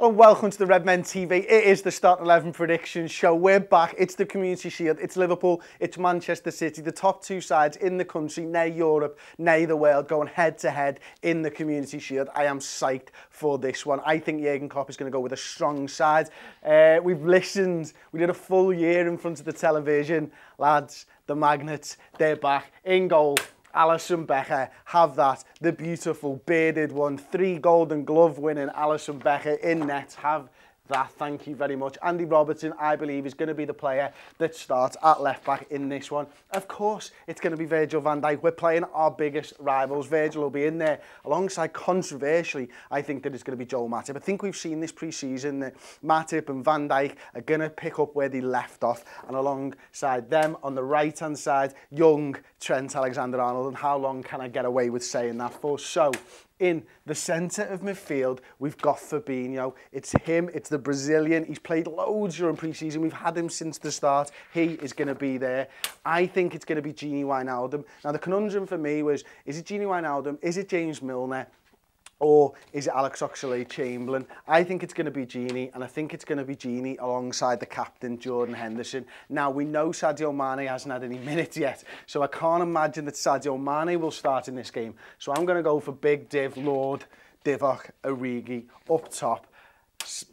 and welcome to the Red Men TV. It is the Start 11 prediction show. We're back. It's the Community Shield. It's Liverpool. It's Manchester City. The top two sides in the country, nay Europe, nay the world, going head to head in the Community Shield. I am psyched for this one. I think Jurgen Klopp is going to go with a strong side. Uh, we've listened. We did a full year in front of the television. Lads, the Magnets, they're back in goal. Alisson Becker have that. The beautiful bearded one, three Golden Glove winning Alisson Becker in net have that. Thank you very much. Andy Robertson, I believe, is going to be the player that starts at left back in this one. Of course, it's going to be Virgil van Dijk. We're playing our biggest rivals. Virgil will be in there alongside, controversially, I think that it's going to be Joel Matip. I think we've seen this pre-season that Matip and van Dijk are going to pick up where they left off and alongside them on the right-hand side, young Trent Alexander-Arnold. And how long can I get away with saying that for? So, in the centre of midfield, we've got Fabinho. It's him, it's the Brazilian. He's played loads during pre-season. We've had him since the start. He is going to be there. I think it's going to be Genie Wijnaldum. Now, the conundrum for me was, is it Genie Wijnaldum? Is it James Milner? Or is it Alex Oxlade-Chamberlain? I think it's going to be Gini, and I think it's going to be Gini alongside the captain, Jordan Henderson. Now, we know Sadio Mane hasn't had any minutes yet, so I can't imagine that Sadio Mane will start in this game. So I'm going to go for Big Div, Lord, Divock, Origi up top.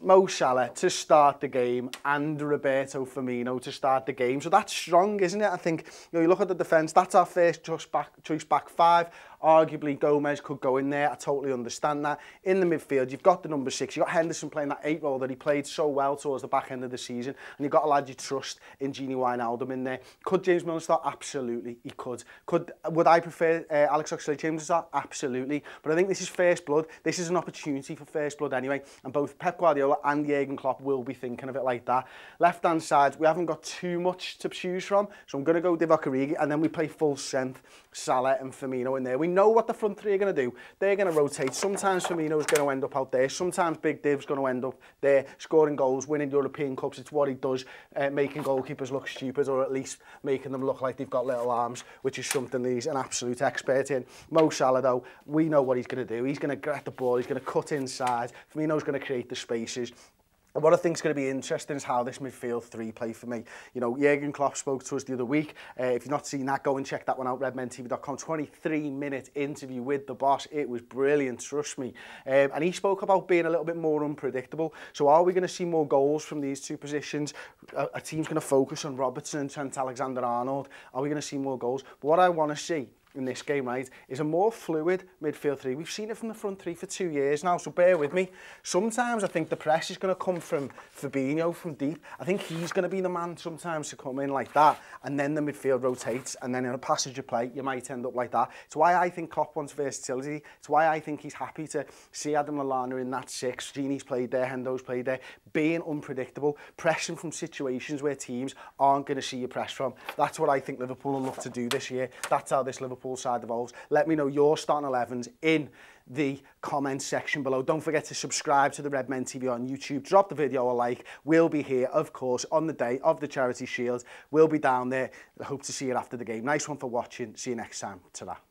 Mo Salah to start the game and Roberto Firmino to start the game. So that's strong, isn't it? I think you know you look at the defence. That's our first choice back, choice back five. Arguably, Gomez could go in there. I totally understand that. In the midfield, you've got the number six. You've got Henderson playing that eight role that he played so well towards the back end of the season. And you've got a lad you trust in Gini Wijnaldum in there. Could James Milner start? Absolutely, he could. Could Would I prefer uh, Alex Oxlade-Chamberlain to start? Absolutely. But I think this is first blood. This is an opportunity for first blood anyway. And both Pep Guardiola and Jurgen Klopp will be thinking of it like that. Left-hand side, we haven't got too much to choose from. So I'm going to go Divock Origi. And then we play full strength, Salah and Firmino in there. We We know what the front three are going to do. They're going to rotate. Sometimes Firmino's going to end up out there. Sometimes Big Div's going to end up there, scoring goals, winning European Cups. It's what he does, uh, making goalkeepers look stupid, or at least making them look like they've got little arms, which is something that he's an absolute expert in. Mo Salah, though, we know what he's going to do. He's going to get the ball. He's going to cut inside. Firmino's going to create the spaces. And what I think is going to be interesting is how this midfield three play for me. You know, Jurgen Klopp spoke to us the other week. Uh, if you've not seen that, go and check that one out, redmentv.com. 23-minute interview with the boss. It was brilliant, trust me. Um, and he spoke about being a little bit more unpredictable. So are we going to see more goals from these two positions? A, a team's going to focus on Robertson and Trent Alexander-Arnold. Are we going to see more goals? But what I want to see in this game, right, is a more fluid midfield three. We've seen it from the front three for two years now, so bear with me. Sometimes I think the press is going to come from Fabinho from deep. I think he's going to be the man sometimes to come in like that, and then the midfield rotates, and then in a passage of play, you might end up like that. It's why I think Klopp wants versatility. It's why I think he's happy to see Adam Lallana in that six. Gini's played there, Hendo's played there. Being unpredictable, pressing from situations where teams aren't going to see you press from. That's what I think Liverpool will look to do this year. That's how this Liverpool Side evolves. Let me know your starting 11s in the comment section below. Don't forget to subscribe to the Redmen TV on YouTube. Drop the video a like. We'll be here, of course, on the day of the Charity Shield. We'll be down there. I hope to see you after the game. Nice one for watching. See you next time. ta.